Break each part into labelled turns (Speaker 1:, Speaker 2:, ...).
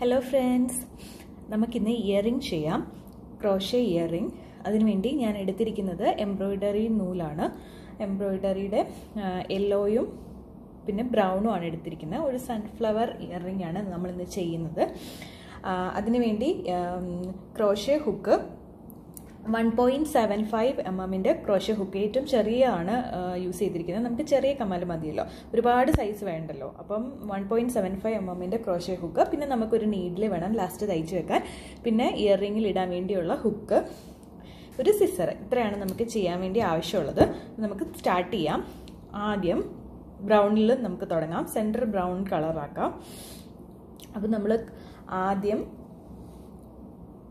Speaker 1: Hello friends നമുക്കിന്ന് earring ചെയ്യാം. Crochet earring അതിനുവേണ്ടി ഞാൻ എടുത്തിരിക്കുന്നത് എംബ്രോയിഡറി നൂലാണ്. എംബ്രോയിഡറിയുടെ യെല്ലോയും പിന്നെ ബ്രൗണും ആണ് എടുത്തിരിക്കുന്നത്. ഒരു സൺഫ്ലവർ ഇയറിംഗ് ആണ് നമ്മളിന്ന് ചെയ്യുന്നത്. അതിനുവേണ്ടി crochet hook one point seven five M എമ്മിന്റെ ക്രോഷ ഹുക്ക് ഏറ്റവും ചെറിയ ആണ് യൂസ് ചെയ്തിരിക്കുന്നത്. നമുക്ക് ചെറിയ കമ്മൽ മതിയല്ലോ. ഒരുപാട് സൈസ് വേണ്ടല്ലോ. അപ്പം one point seven five M എമ്മിന്റെ ക്രോഷ ഹുക്ക് പിന്നെ നമുക്കൊരു നീഡിൽ വേണം ലാസ്റ്റ് തയ്ച്ച് വെക്കാൻ. പിന്നെ ഇയർ റിങ്ങിൽ ഇടാൻ വേണ്ടിയുള്ള ഹുക്ക് ഒരു സിസർ ഇത്രയാണ് നമുക്ക് ചെയ്യാൻ വേണ്ടി ആവശ്യമുള്ളത്. നമുക്ക് സ്റ്റാർട്ട് ചെയ്യാം. ആദ്യം ബ്രൗണിൽ നമുക്ക് തുടങ്ങാം. സെന്റർ ബ്രൗൺ കളറാക്കാം അപ്പം നമ്മൾ ആദ്യം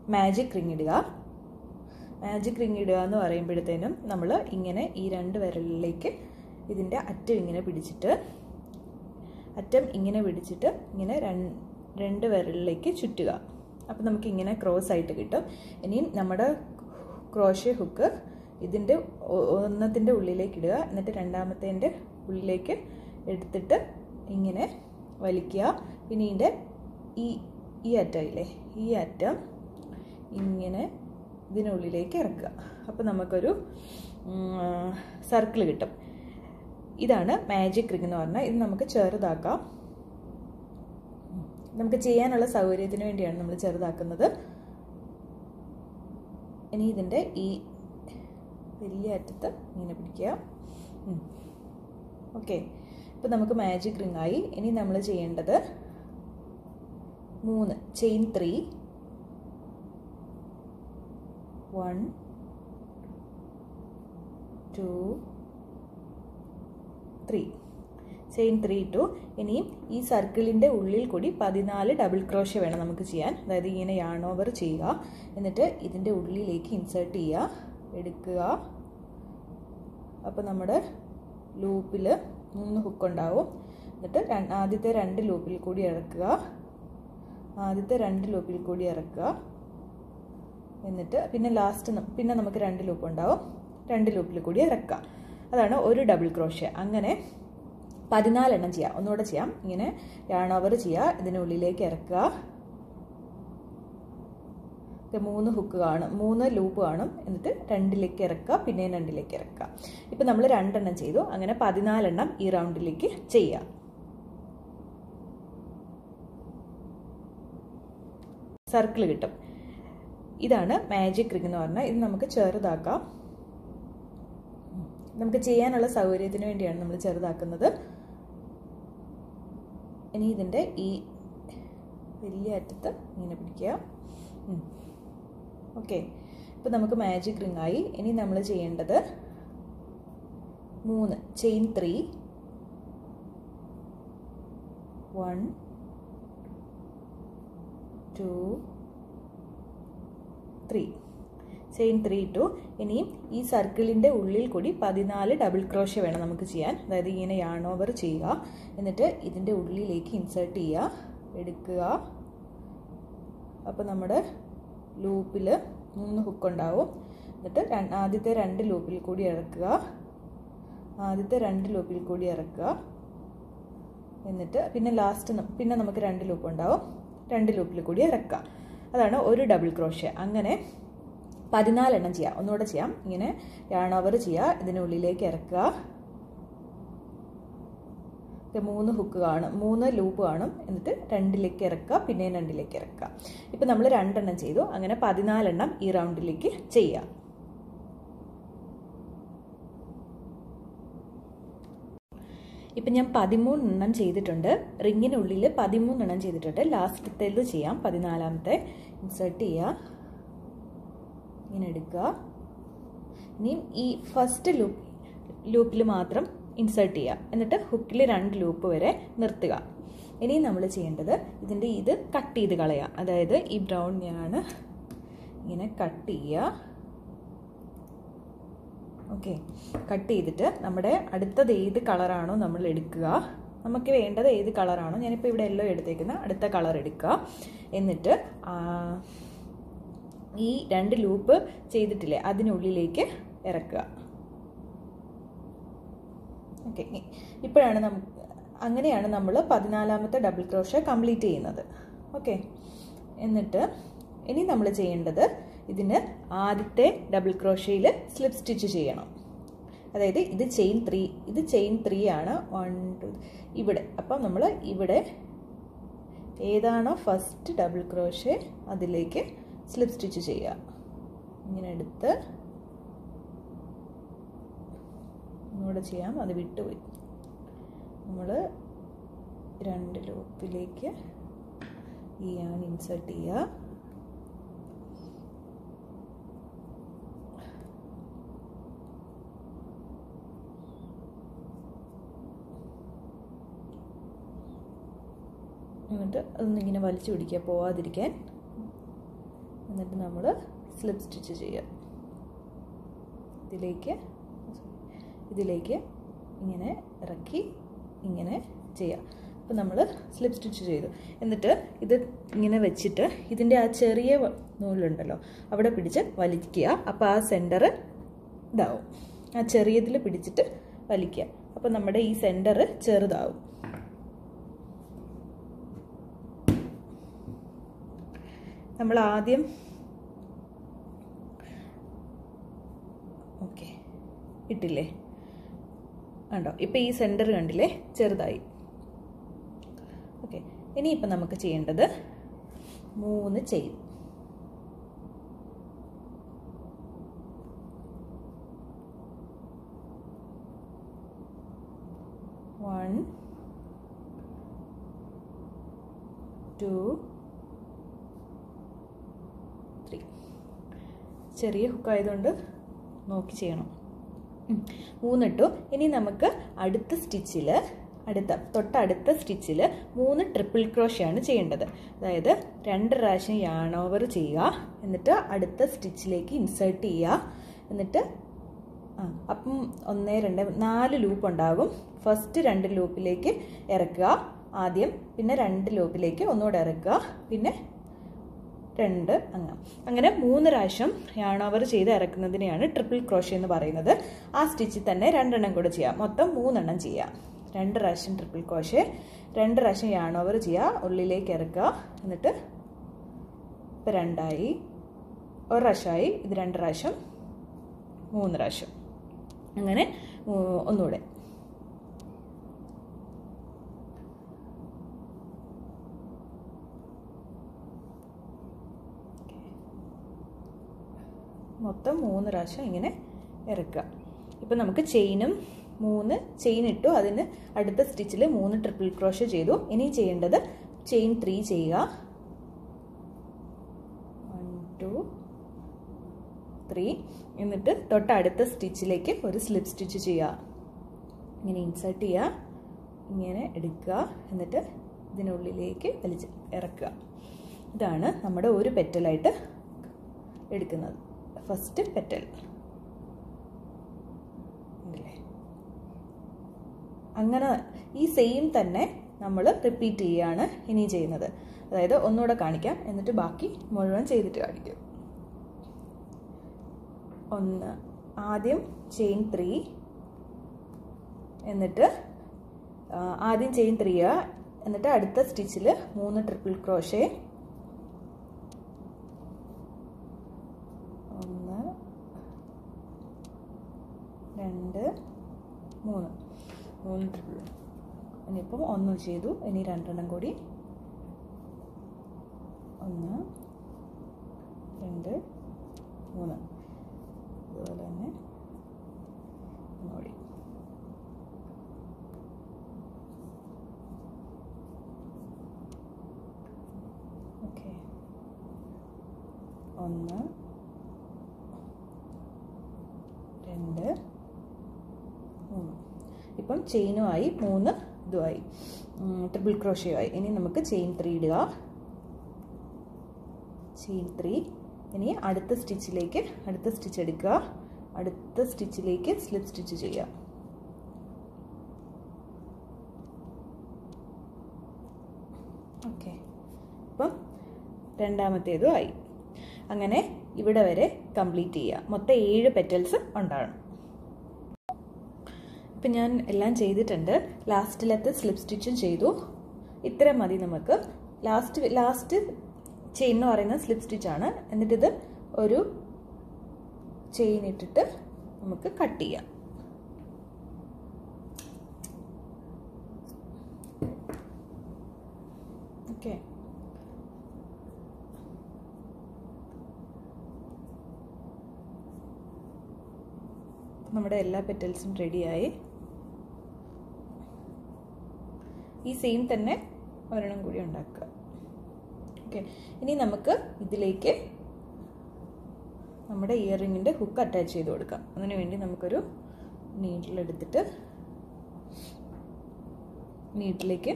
Speaker 1: മാജിക് റിങ് ഇടുക. മാജിക് റിങ് ഇടുക എന്ന് പറയുമ്പോഴത്തേനും നമ്മൾ ഇങ്ങനെ ഈ രണ്ട് വിരലിലേക്ക് ഇതിന്റെ അറ്റം ഇങ്ങനെ പിടിച്ചിട്ട് അറ്റം ഇങ്ങനെ പിടിച്ചിട്ട് ഇങ്ങനെ രണ്ട് വിരലിലേക്ക് ചുറ്റുക. അപ്പം നമുക്ക് ഇങ്ങനെ ക്രോസ് ആയിട്ട് കിട്ടും. ഇനിയും നമ്മുടെ ക്രോഷേ ഹുക്ക് ഇതിന്റെ ഒന്നത്തിന്റെ ഉള്ളിലേക്ക് ഇടുക. എന്നിട്ട് രണ്ടാമത്തേന്റെ ഉള്ളിലേക്ക് എടുത്തിട്ട് ഇങ്ങനെ വലിക്കുക. പിന്നെ ഇതിന്റെ ഈ ഈ അറ്റം ഇല്ലേ? ഈ അറ്റം ഇങ്ങനെ ഇതിനുള്ളിലേക്ക് ഇറക്കുക. അപ്പോൾ നമുക്കൊരു സർക്കിൾ കിട്ടും. ഇതാണ് മാജിക് റിങ് എന്ന് പറഞ്ഞാൽ ഇത് നമുക്ക് ചെറുതാക്കാം. നമുക്ക് ചെയ്യാനുള്ള സൗകര്യത്തിന് വേണ്ടിയാണ് നമ്മൾ ചെറുതാക്കുന്നത്. ഇനി ഇതിന്റെ ഈ വലിയ അറ്റത്ത് ഇങ്ങനെ പിടിക്കുക. ഓക്കെ. ഇപ്പം നമുക്ക് മാജിക് റിങ് ആയി. ഇനി നമ്മൾ ചെയ്യേണ്ടത് മൂന്ന് chain three one two three chain three two ഇനിയും ഈ സർക്കിളിന്റെ ഉള്ളിൽ കൂടി പതിനാല് ഡബിൾ ക്രോഷ വേണം നമുക്ക് ചെയ്യാൻ. അതായത് ഇങ്ങനെ യാൺ ഓവർ ചെയ്യുക. എന്നിട്ട് ഇതിന്റെ ഉള്ളിലേക്ക് ഇൻസേർട്ട് ചെയ്യുക. എടുക്കുക. അപ്പോൾ നമ്മുടെ ലൂപ്പിൽ മൂന്ന് ഹുക്ക് ഉണ്ടാവും. എന്നിട്ട് ആദ്യത്തെ രണ്ട് ലൂപ്പിൽ കൂടി ഇറക്കുക. ആദ്യത്തെ രണ്ട് ലൂപ്പിൽ കൂടി ഇറക്കുക. എന്നിട്ട് പിന്നെ ലാസ്റ്റ് പിന്നെ നമുക്ക് രണ്ട് ലൂപ്പ് ഉണ്ടാവും. രണ്ട് ലൂപ്പിൽ കൂടി ഇറക്കുക അതാണ് ഒരു ഡബിൾ ക്രോഷ്യ അങ്ങനെ പതിനാലെണ്ണം ചെയ്യാം. ഒന്നുകൂടെ ചെയ്യാം. ഇങ്ങനെ യാൺ ഓവർ ചെയ്യുക ഇതിനുള്ളിലേക്ക് ഇറക്കുക. മൂന്ന് ഹുക്ക് കാണും. മൂന്ന് ലൂപ്പ് കാണും. എന്നിട്ട് രണ്ടിലേക്ക് ഇറക്കുക. പിന്നെയും രണ്ടിലേക്ക് ഇറക്കുക. ഇപ്പം നമ്മൾ രണ്ടെണ്ണം ചെയ്തു. അങ്ങനെ പതിനാലെണ്ണം ഈ റൗണ്ടിലേക്ക് ചെയ്യുക സർക്കിൾ കിട്ടും. ഇതാണ് മാജിക് റിംഗ് എന്ന് പറഞ്ഞാൽ ഇത് നമുക്ക് ചെറുതാക്കാം. നമുക്ക് ചെയ്യാനുള്ള സൗകര്യത്തിന് വേണ്ടിയാണ് നമ്മൾ ചെറുതാക്കുന്നത്. ഇനി ഇതിന്റെ ഈ വലിയ അറ്റത്ത് ഇങ്ങനെ പിടിക്കുക. ഓക്കെ ഇപ്പം നമുക്ക് മാജിക് റിംഗ് ആയി. ഇനി നമ്മൾ ചെയ്യേണ്ടത് മൂന്ന്. Chain three one two three chain three two ഇനിയും ഈ സർക്കിളിന്റെ ഉള്ളിൽ കൂടി പതിനാല് ഡബിൾ ക്രോഷ വേണം നമുക്ക് ചെയ്യാൻ. അതായത് ഇങ്ങനെ യാൺ ഓവർ ചെയ്യുക. എന്നിട്ട് ഇതിന്റെ ഉള്ളിലേക്ക് ഇൻസേർട്ട് ചെയ്യുക. എടുക്കുക. അപ്പോൾ നമ്മുടെ ലൂപ്പിൽ മൂന്ന് ഹുക്ക് ഉണ്ടാവും. എന്നിട്ട് ആദ്യത്തെ രണ്ട് ലൂപ്പിൽ കൂടി ഇറക്കുക. ആദ്യത്തെ രണ്ട് ലൂപ്പിൽ കൂടി ഇറക്കുക. എന്നിട്ട് പിന്നെ ലാസ്റ്റ് പിന്നെ നമുക്ക് രണ്ട് ലൂപ്പ് ഉണ്ടാവും. രണ്ട് ലൂപ്പിൽ കൂടി ഇറക്കുക. അതാണ് ഒരു ഡബിൾ ക്രോഷ്യ അങ്ങനെ പതിനാലെണ്ണം ചെയ്യാം. ഒന്നുകൂടെ ചെയ്യാം. ഇങ്ങനെ യാൺ ഓവർ ചെയ്യുക ഇതിനുള്ളിലേക്ക് ഇറക്കുക. മൂന്ന് ഹുക്ക് കാണും. മൂന്ന് ലൂപ്പ് കാണും. എന്നിട്ട് രണ്ടിലേക്ക് ഇറക്കുക. പിന്നെയും രണ്ടിലേക്ക് ഇറക്കുക. ഇപ്പം നമ്മൾ രണ്ടെണ്ണം ചെയ്തു. അങ്ങനെ പതിനാലെണ്ണം ഈ റൗണ്ടിലേക്ക് ചെയ്യാം. ഇപ്പം ഞാൻ പതിമൂന്നെണ്ണം ചെയ്തിട്ടുണ്ട്. റിങ്ങിനുള്ളിൽ പതിമൂന്നെണ്ണം ചെയ്തിട്ടുണ്ട്. ലാസ്റ്റത്തേത് ചെയ്യാം. പതിനാലാമത്തെ ഇൻസേർട്ട് ചെയ്യുക. ഇങ്ങനെ എടുക്കുക. ഇനി ഈ ഫസ്റ്റ് ലൂപ്പ് ലൂപ്പിൽ മാത്രം ഇൻസേർട്ട് ചെയ്യുക. എന്നിട്ട് ഹുക്കിൽ രണ്ട് ലൂപ്പ് വരെ നിർത്തുക. ഇനി നമ്മൾ ചെയ്യേണ്ടത് ഇതിന്റെ ഇത് കട്ട് ചെയ്ത് കളയുക. അതായത് ഈ ബ്രൗൺ ഞാൻ ഇങ്ങനെ കട്ട് ചെയ്യുക. ഓക്കെ. കട്ട് ചെയ്തിട്ട് നമ്മുടെ അടുത്തത് ഏത് കളറാണോ നമ്മൾ എടുക്കുക. നമുക്ക് വേണ്ടത് ഏത് കളറാണോ. ഞാനിപ്പോൾ ഇവിടെ എല്ലോ എടുത്തേക്കുന്ന അടുത്ത കളർ എടുക്കുക. എന്നിട്ട് ഈ രണ്ട് ലൂപ്പ് ചെയ്തിട്ടില്ലേ അതിനുള്ളിലേക്ക് ഇറക്കുക. ഓക്കെ. ഇപ്പോഴാണ് നമുക്ക് അങ്ങനെയാണ് നമ്മൾ പതിനാലാമത്തെ ഡബിൾ ക്രോഷ കംപ്ലീറ്റ് ചെയ്യുന്നത്. ഓക്കെ. എന്നിട്ട് ഇനി നമ്മൾ ചെയ്യേണ്ടത് ഇതിന് ആദ്യത്തെ ഡബിൾ ക്രോഷയിൽ സ്ലിപ്പ് സ്റ്റിച്ച് ചെയ്യണം. അതായത് ഇത് ചെയിൻ ത്രീ ഇത് ചെയിൻ ത്രീ ആണ്. വൺ ടു ഇവിടെ. അപ്പം നമ്മൾ ഇവിടെ ഏതാണോ ഫസ്റ്റ് ഡബിൾ ക്രോഷേ അതിലേക്ക് സ്ലിപ്പ് സ്റ്റിച്ച് ചെയ്യുക. ഇങ്ങനെ എടുത്ത് ഒന്നുകൂടെ ചെയ്യാം. അത് വിട്ടുപോയി. നമ്മൾ രണ്ട് ലൂപ്പിലേക്ക് ഈ ആണ് ഇൻസേർട്ട് ചെയ്യുക. എന്നിട്ട് അതൊന്നിങ്ങനെ വലിച്ചു പിടിക്കുക പോവാതിരിക്കാൻ. എന്നിട്ട് നമ്മൾ സ്ലിപ്പ് സ്റ്റിച്ച് ചെയ്യുക. ഇതിലേക്ക് ഇതിലേക്ക് ഇങ്ങനെ ഇറക്കി ഇങ്ങനെ ചെയ്യുക. അപ്പോൾ നമ്മൾ സ്ലിപ്പ് സ്റ്റിച്ച് ചെയ്തു. എന്നിട്ട് ഇത് ഇങ്ങനെ വെച്ചിട്ട് ഇതിന്റെ ആ ചെറിയ നൂലുണ്ടല്ലോ അവിടെ പിടിച്ച് വലിക്കുക. അപ്പോൾ ആ സെന്റർ ഇതാവും. ആ ചെറിയതിൽ പിടിച്ചിട്ട് വലിക്കുക. അപ്പോൾ നമ്മുടെ ഈ സെന്റർ ചെറുതാവും. നമ്മൾ ആദ്യം ഓക്കെ ഇട്ടില്ലേ? ഉണ്ടോ ഇപ്പം ഈ സെന്റർ കണ്ടില്ലേ? ചെറുതായി. ഓക്കെ ഇനിയിപ്പം നമുക്ക് ചെയ്യേണ്ടത് മൂന്ന് ചെയ്യും വൺ ടു ത്രീ ചെറിയ ഹുക്കായതുകൊണ്ട് നോക്കി ചെയ്യണം. മൂന്നിട്ടു. ഇനി നമുക്ക് അടുത്ത സ്റ്റിച്ചിൽ അടുത്ത തൊട്ടടുത്ത സ്റ്റിച്ചിൽ മൂന്ന് ട്രിപ്പിൾ ക്രോഷയാണ് ചെയ്യേണ്ടത്. അതായത് രണ്ട് പ്രാവശ്യം യാൺ ഓവർ ചെയ്യുക എന്നിട്ട് അടുത്ത സ്റ്റിച്ചിലേക്ക് ഇൻസേർട്ട് ചെയ്യുക എന്നിട്ട് ആ അപ്പം ഒന്ന് രണ്ട് നാല് ലൂപ്പ് ഉണ്ടാകും. ഫസ്റ്റ് രണ്ട് ലൂപ്പിലേക്ക് ഇറക്കുക ആദ്യം പിന്നെ രണ്ട് ലൂപ്പിലേക്ക് ഒന്നുകൂടെ ഇറക്കുക പിന്നെ രണ്ട് അങ്ങ്. അങ്ങനെ മൂന്ന് പ്രാവശ്യം യാണോവർ ചെയ്ത് ഇറക്കുന്നതിനെയാണ് ട്രിപ്പിൾ ക്രോഷ എന്ന് പറയുന്നത്. ആ സ്റ്റിച്ചിൽ തന്നെ രണ്ടെണ്ണം കൂടെ ചെയ്യാം. മൊത്തം മൂന്നെണ്ണം ചെയ്യാം. രണ്ട് പ്രാവശ്യം ട്രിപ്പിൾ ക്രോഷ രണ്ട് പ്രാവശ്യം യാണോവർ ചെയ്യുക ഉള്ളിലേക്ക് ഇറക്കുക. എന്നിട്ട് ഇപ്പം രണ്ടായി ഒരു പ്രാവശ്യമായി ഇത് രണ്ട് പ്രാവശ്യം മൂന്ന് പ്രാവശ്യം. അങ്ങനെ ഒന്നുകൂടെ. മൊത്തം മൂന്ന് പ്രാവശ്യം ഇങ്ങനെ ഇറക്കുക. ഇപ്പം നമുക്ക് ചെയിനും മൂന്ന് ചെയിൻ ഇട്ടു. അതിന് അടുത്ത സ്റ്റിച്ചിൽ മൂന്ന് ട്രിപ്പിൾ ക്രോഷ് ചെയ്തു. ഇനി ചെയ്യേണ്ടത് ചെയിൻ ത്രീ ചെയ്യുക. വൺ ടു ത്രീ എന്നിട്ട് തൊട്ട് അടുത്ത സ്റ്റിച്ചിലേക്ക് ഒരു സ്ലിപ്പ് സ്റ്റിച്ച് ചെയ്യുക. ഇങ്ങനെ ഇൻസേർട്ട് ചെയ്യുക. ഇങ്ങനെ എടുക്കുക. എന്നിട്ട് ഇതിനുള്ളിലേക്ക് വലിച്ച് ഇറക്കുക. ഇതാണ് നമ്മുടെ ഒരു പെറ്റലായിട്ട് എടുക്കുന്നത്. First petal. അങ്ങനെ ഈ സെയിം തന്നെ നമ്മൾ റിപ്പീറ്റ് ചെയ്യുകയാണ് ഇനി ചെയ്യുന്നത്. അതായത് ഒന്നുകൂടെ കാണിക്കാം എന്നിട്ട് ബാക്കി മുഴുവൻ ചെയ്തിട്ട് കാണിക്കും. ഒന്ന് ആദ്യം ചെയിൻ ത്രീ എന്നിട്ട് ആദ്യം ചെയിൻ ത്രീ എന്നിട്ട് അടുത്ത സ്റ്റിച്ചിൽ മൂന്ന് ട്രിപ്പിൾ ക്രോഷേ ഒന്ന് രണ്ട് മൂന്ന്. മൂന്ന് ട്രിപ്പിൾ ഇനിയിപ്പം ഒന്ന് ചെയ്തു. ഇനി രണ്ടെണ്ണം കൂടി. ഒന്ന് രണ്ട് മൂന്ന്. അതുപോലെ തന്നെ ഒന്നുകൂടി ഓക്കെ. ഒന്ന് രണ്ട് മൂന്ന് ഇപ്പം ചെയിനുമായി മൂന്ന് ഇതുമായി. ട്രിപ്പിൾ ക്രോഷയുമായി ഇനി നമുക്ക് ചെയിൻ ത്രീ ഇടുക. ചെയിൻ ത്രീ ഇനി അടുത്ത സ്റ്റിച്ചിലേക്ക് അടുത്ത സ്റ്റിച്ച് എടുക്കുക. അടുത്ത സ്റ്റിച്ചിലേക്ക് സ്ലിപ്പ് സ്റ്റിച്ച് ചെയ്യുക. ഓക്കെ അപ്പം രണ്ടാമത്തേതും ആയി. അങ്ങനെ ഇവിടെ വരെ കംപ്ലീറ്റ് ചെയ്യുക. മൊത്തം ഏഴ് പെറ്റൽസ് ഉണ്ടാകണം. ഇപ്പം ഞാൻ എല്ലാം ചെയ്തിട്ടുണ്ട്. ലാസ്റ്റിലത്തെ സ്ലിപ്പ് സ്റ്റിച്ചും ചെയ്തു. ഇത്ര മതി നമുക്ക്. ലാസ്റ്റ് ലാസ്റ്റ് ചെയിൻ എന്ന് പറയുന്നത് സ്ലിപ്പ് സ്റ്റിച്ചാണ് എന്നിട്ടിത് ഒരു ചെയിൻ ഇട്ടിട്ട് നമുക്ക് കട്ട് ചെയ്യാം. ഓക്കെ നമ്മുടെ എല്ലാ പെറ്റൽസും റെഡിയായി ഈ സെയിം തന്നെ ഒരെണ്ണം കൂടി ഉണ്ടാക്കുക. ഓക്കെ ഇനി നമുക്ക് ഇതിലേക്ക് നമ്മുടെ ഇയറിങ്ങിന്റെ ഹുക്ക് അറ്റാച്ച് ചെയ്ത് കൊടുക്കാം. അതിനു വേണ്ടി നമുക്കൊരു നീഡിലെടുത്തിട്ട് നീഡിലേക്ക്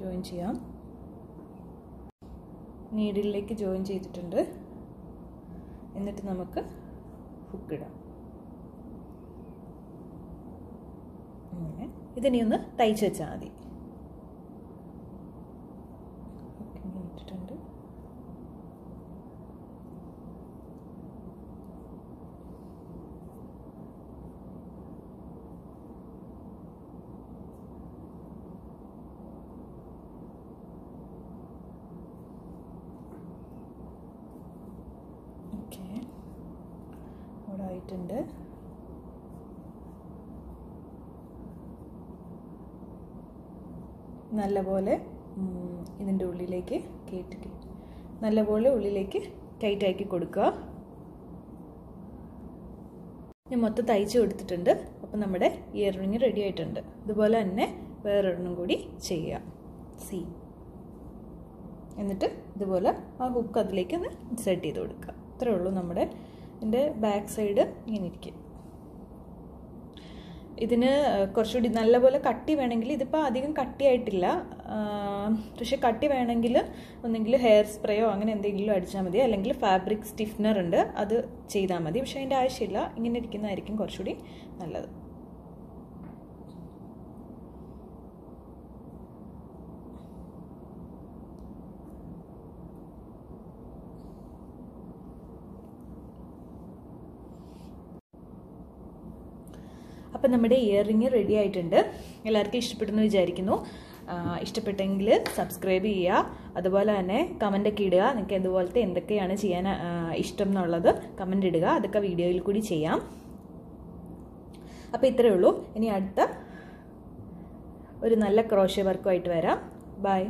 Speaker 1: ജോയിൻ ചെയ്യാം. നീഡിലേക്ക് ജോയിൻ ചെയ്തിട്ടുണ്ട്. എന്നിട്ട് നമുക്ക് ഹുക്ക് ഇടാം അങ്ങനെ ഇതിനെ ഒന്ന് തയ്ച്ച് വെച്ചാൽ മതി. ഇട്ടിട്ടുണ്ട് ഓക്കെ. അവിടെ ആയിട്ടുണ്ട് നല്ലപോലെ ഇതിന്റെ ഉള്ളിലേക്ക് കയറ്റി നല്ലപോലെ ഉള്ളിലേക്ക് ടൈറ്റാക്കി കൊടുക്കുക. ഞാൻ മൊത്തം തയ്ച്ച് കൊടുത്തിട്ടുണ്ട്. അപ്പം നമ്മുടെ ഇയർ റിങ് റെഡി ആയിട്ടുണ്ട്. ഇതുപോലെ തന്നെ വേറൊരെണ്ണം കൂടി ചെയ്യുക സി എന്നിട്ട് ഇതുപോലെ ആ ഹുക്ക് അതിലേക്ക് ഒന്ന് ഇൻസേർട്ട് ചെയ്ത് കൊടുക്കുക. അത്രേ ഉള്ളൂ നമ്മുടെ ഇതിന്റെ ബാക്ക് സൈഡ് ഇങ്ങനെ ഇരിക്കും. ഇതിന് കുറച്ചുകൂടി നല്ലപോലെ കട്ടി വേണമെങ്കിൽ ഇതിപ്പോൾ അധികം കട്ടിയായിട്ടില്ല. പക്ഷെ കട്ടി വേണമെങ്കിൽ ഒന്നെങ്കിൽ ഹെയർ സ്പ്രേയോ അങ്ങനെ എന്തെങ്കിലും അടിച്ചാൽ മതി. അല്ലെങ്കിൽ ഫാബ്രിക് സ്റ്റിഫ്നർ ഉണ്ട് അത് ചെയ്താൽ മതി. പക്ഷെ അതിന്റെ ആവശ്യമില്ല. ഇങ്ങനെ ഇരിക്കുന്നതായിരിക്കും കുറച്ചുകൂടി നല്ലത്. അപ്പം നമ്മുടെ ഇയർ റിങ് റെഡി ആയിട്ടുണ്ട്. എല്ലാവർക്കും ഇഷ്ടപ്പെടുന്നു വിചാരിക്കുന്നു. ഇഷ്ടപ്പെട്ടെങ്കിൽ സബ്സ്ക്രൈബ് ചെയ്യുക. അതുപോലെ തന്നെ കമന്റൊക്കെ ഇടുക. നിങ്ങൾക്ക് ഇതുപോലത്തെ എന്തൊക്കെയാണ് ചെയ്യാൻ ഇഷ്ടം എന്നുള്ളത് കമന്റ് ഇടുക. അതൊക്കെ വീഡിയോയിൽ കൂടി ചെയ്യാം. അപ്പോൾ ഇത്രയേ ഉള്ളൂ. ഇനി അടുത്ത ഒരു നല്ല ക്രോഷ്യ വർക്കുമായിട്ട് വരാം. ബൈ